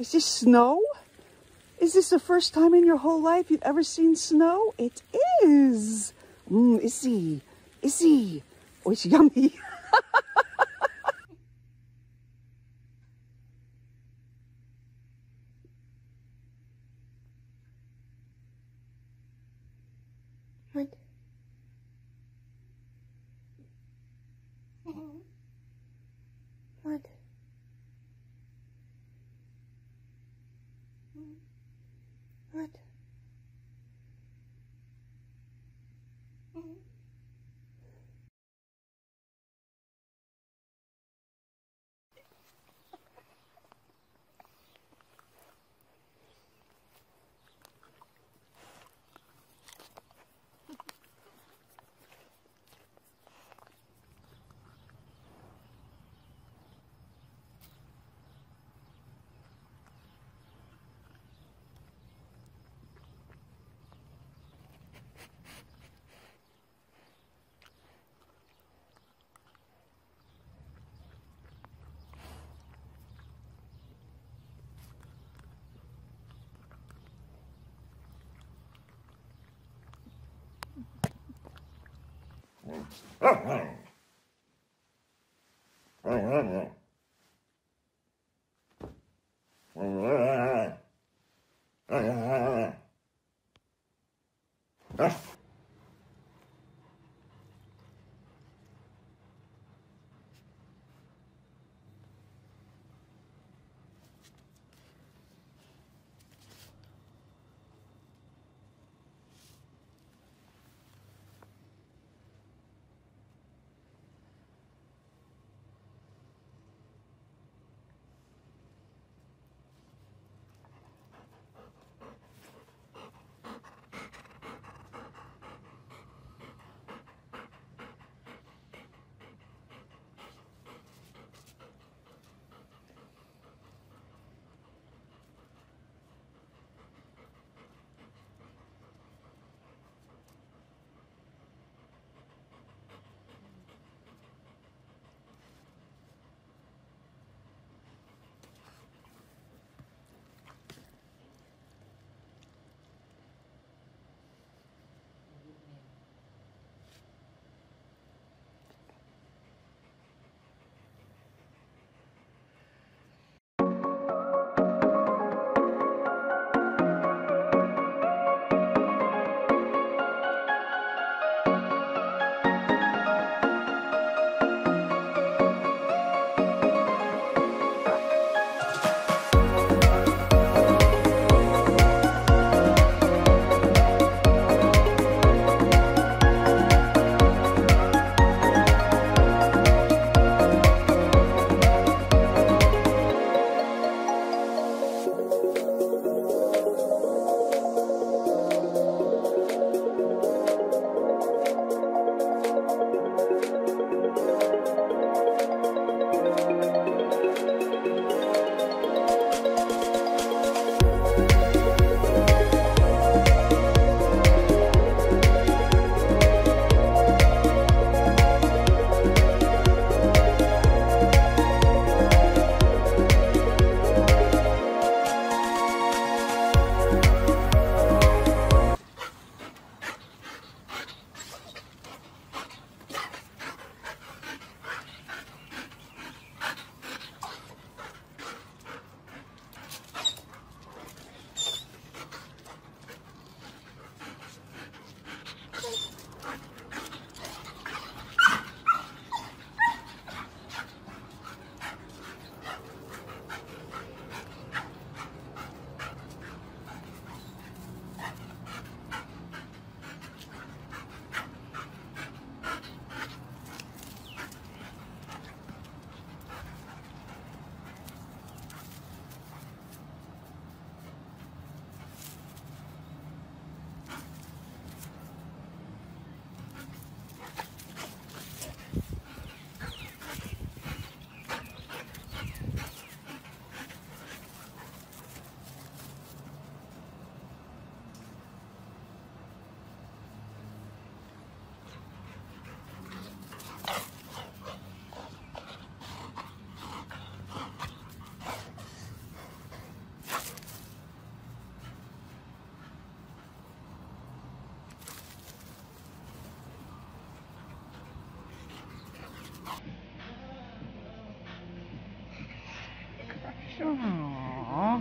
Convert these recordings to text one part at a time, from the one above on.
Is this snow? Is this the first time in your whole life you've ever seen snow? It is. Mmm, Izzy, Izzy. Oh, it's yummy. What? Oh, oh, oh, oh, oh.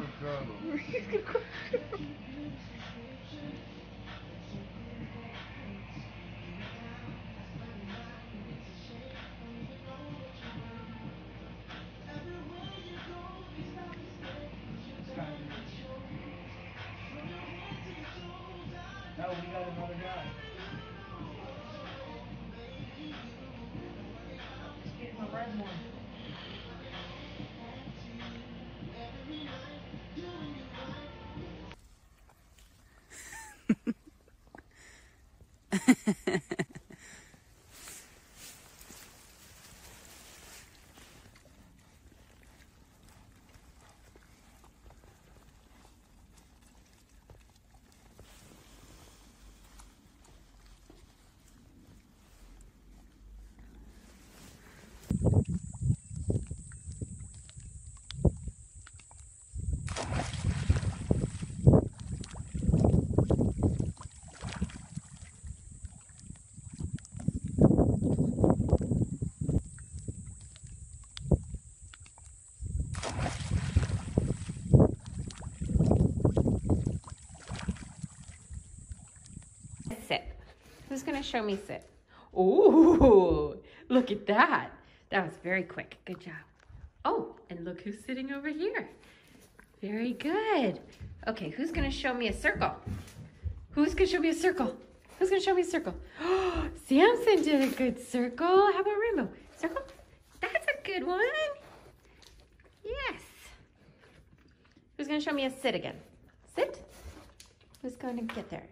Oh. No, we got another guy. He's getting a red one. Sit. Who's gonna show me sit? Ooh, look at that. That was very quick. Good job. Oh, and look who's sitting over here. Very good. Okay, who's gonna show me a circle? Who's gonna show me a circle? Who's gonna show me a circle? Oh, Samson did a good circle. How about rainbow? Circle? That's a good one. Yes. Who's gonna show me a sit again? Sit? Who's to get there?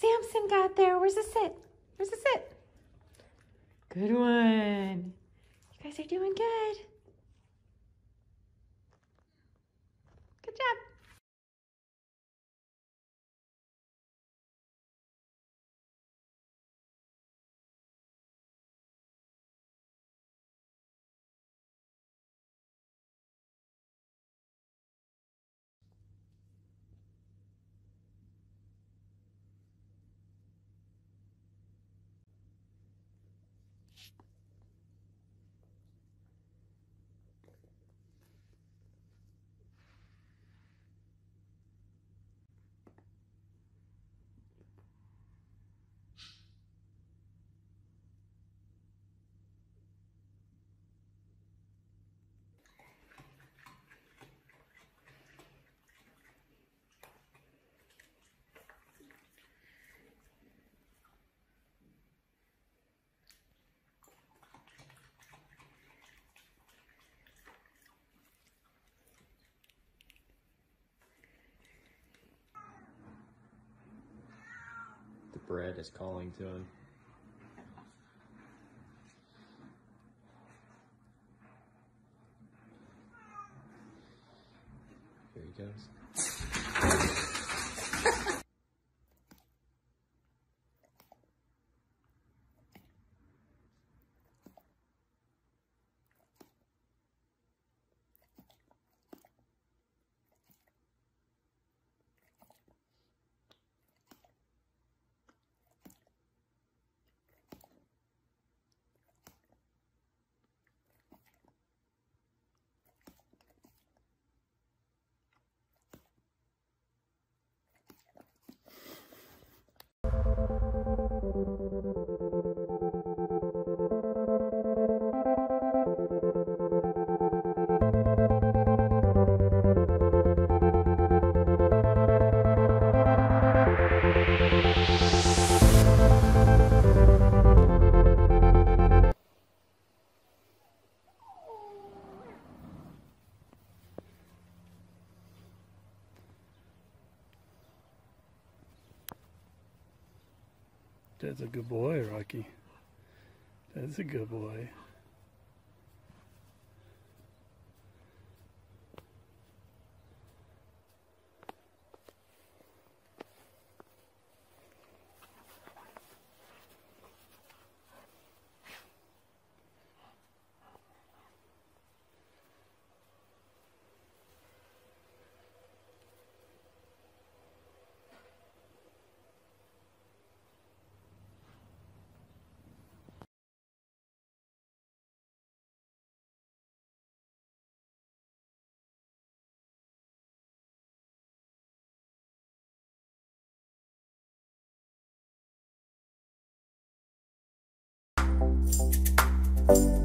Samson got there. Where's the sit? Where's the sit? Good one. You guys are doing good. Good job. Bread is calling to him. Here he goes. That's a good boy, Rocky. That's a good boy. Go.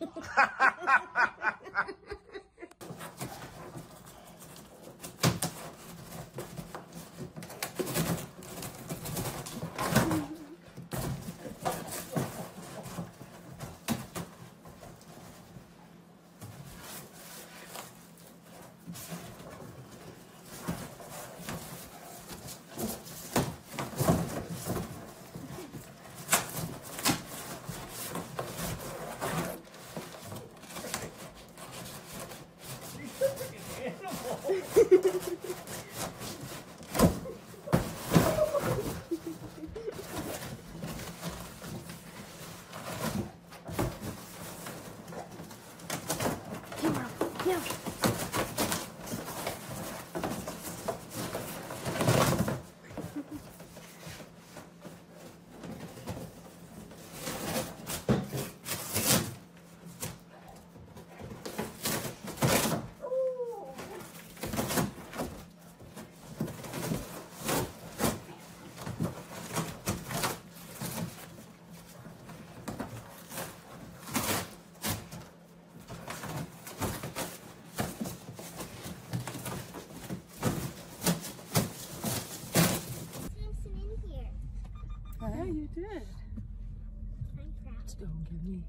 Come on. Samson in here. Yeah, you Don't give me.